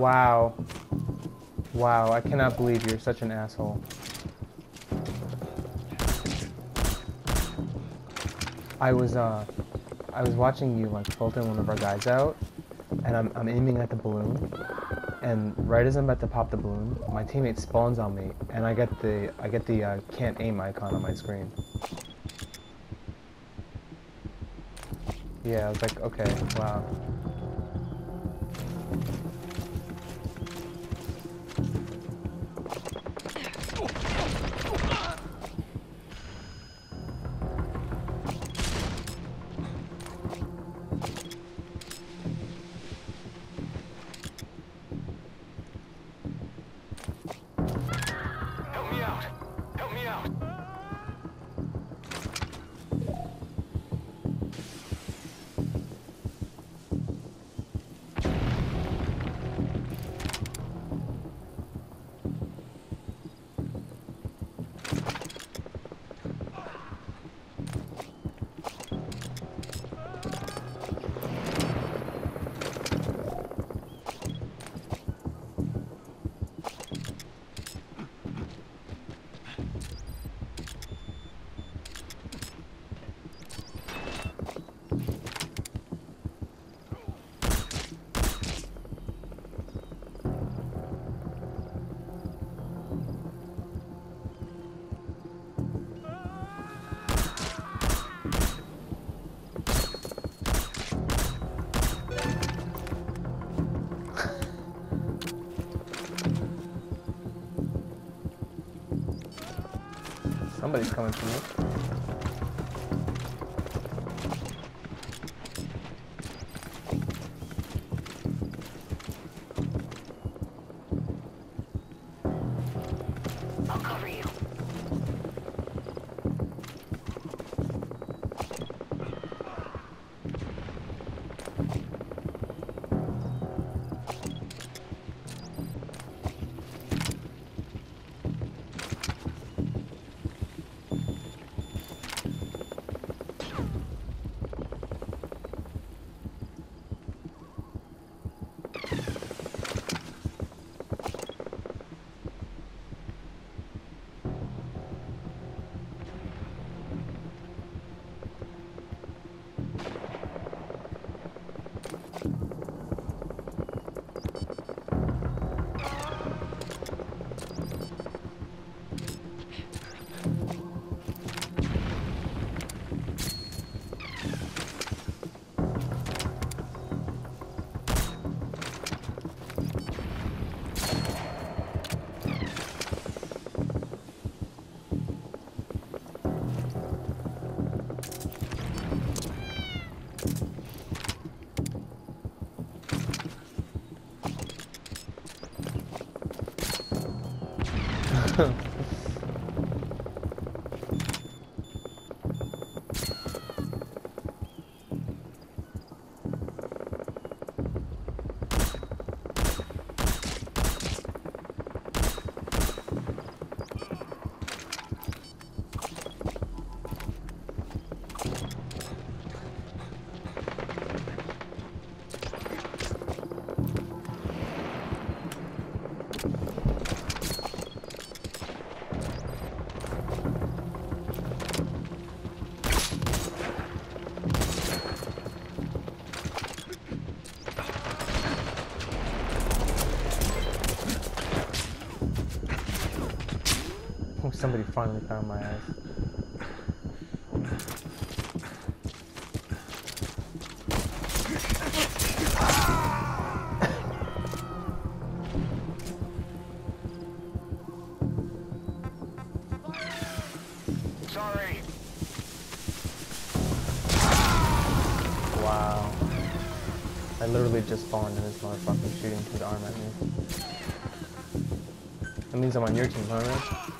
Wow. Wow, I cannot believe you're such an asshole. I was, uh, I was watching you, like, pulling one of our guys out, and I'm, I'm aiming at the balloon, and right as I'm about to pop the balloon, my teammate spawns on me, and I get the, I get the, uh, can't aim icon on my screen. Yeah, I was like, okay, wow. Somebody's coming for me. I'll Oh, somebody finally found my ass. Sorry. Wow. I literally just spawned and this motherfucker shooting his arm at me. That means I'm on your team, huh, man?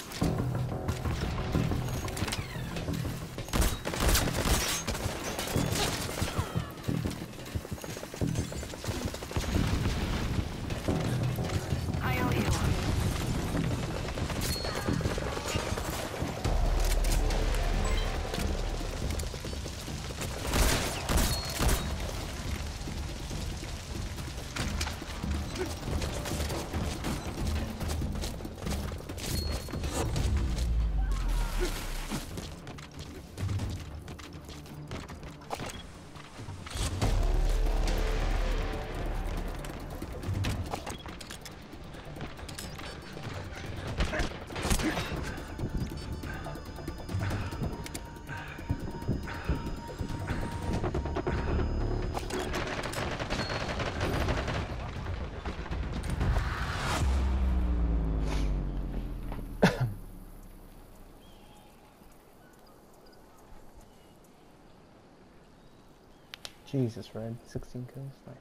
Jesus, Red. 16 kills. Nice.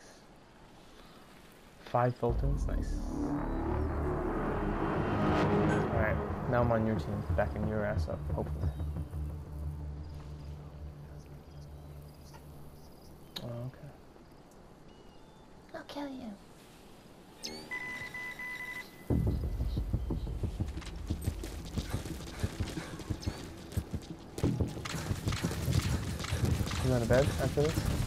Five Fultons. Nice. Alright, now I'm on your team. Backing your ass up, hopefully. Oh, okay. I'll kill you. You going to bed after this?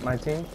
My, team?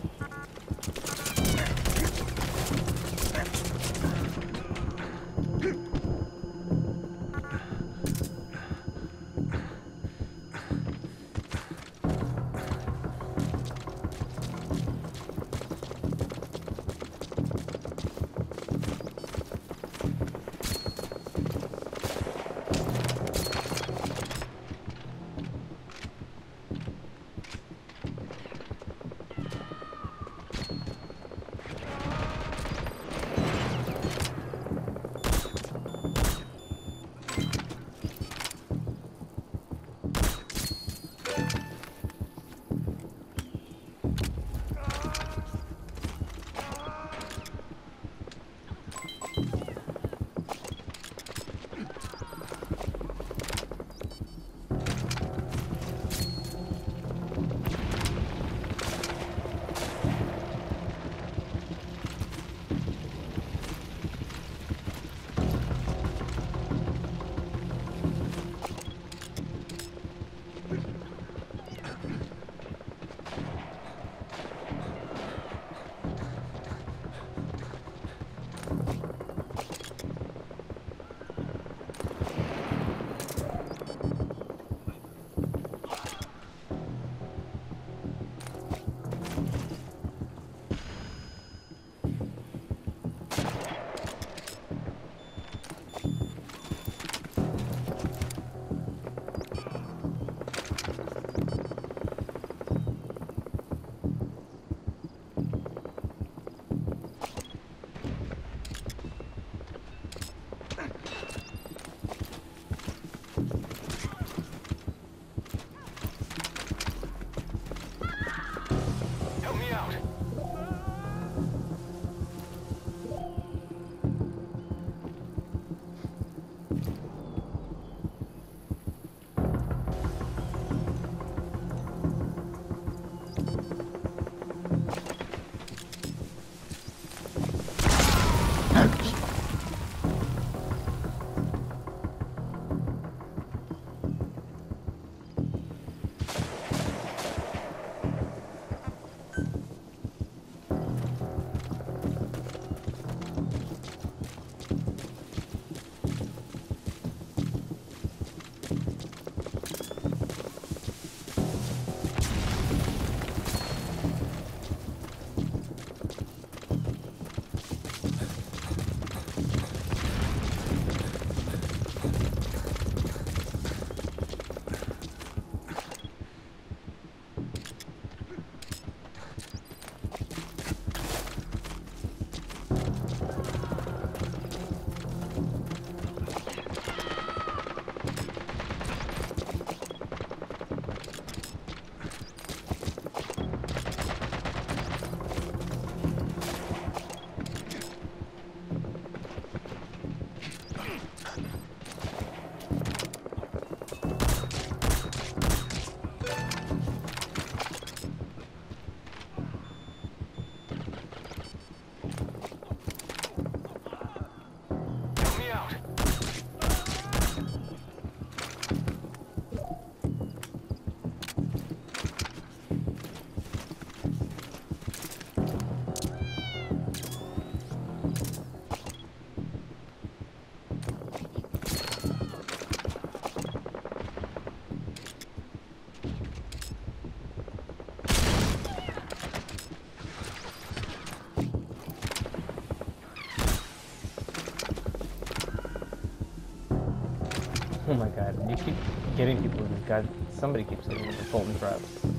Oh my god, you keep getting people who got somebody keeps hitting them with Fulton traps.